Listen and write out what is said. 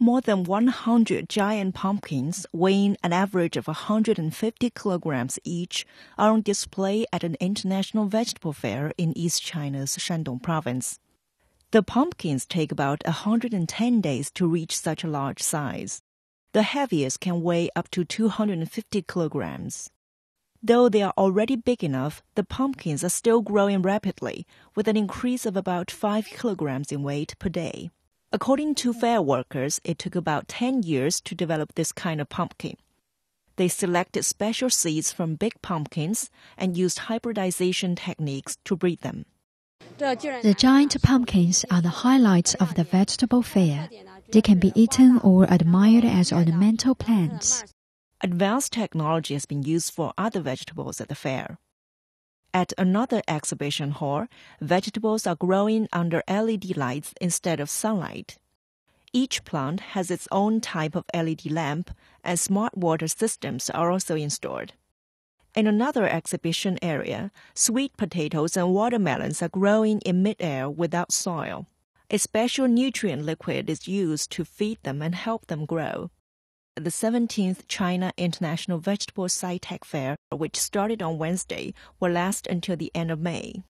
More than 100 giant pumpkins, weighing an average of 150 kilograms each, are on display at an international vegetable fair in East China's Shandong province. The pumpkins take about 110 days to reach such a large size. The heaviest can weigh up to 250 kilograms. Though they are already big enough, the pumpkins are still growing rapidly, with an increase of about 5 kilograms in weight per day. According to fair workers, it took about 10 years to develop this kind of pumpkin. They selected special seeds from big pumpkins and used hybridization techniques to breed them. The giant pumpkins are the highlights of the vegetable fair. They can be eaten or admired as ornamental plants. Advanced technology has been used for other vegetables at the fair. At another exhibition hall, vegetables are growing under LED lights instead of sunlight. Each plant has its own type of LED lamp, and smart water systems are also installed. In another exhibition area, sweet potatoes and watermelons are growing in midair without soil. A special nutrient liquid is used to feed them and help them grow the 17th China International Vegetable SciTech Fair, which started on Wednesday, will last until the end of May.